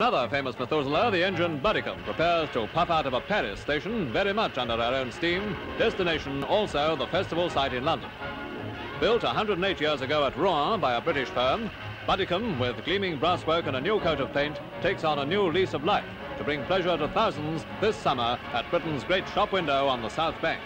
Another famous Methuselah, the engine Buddicom, prepares to puff out of a Paris station very much under her own steam. Destination also the festival site in London. Built 108 years ago at Rouen by a British firm, Buddicom, with gleaming brasswork and a new coat of paint, takes on a new lease of life to bring pleasure to thousands this summer at Britain's great shop window on the South Bank.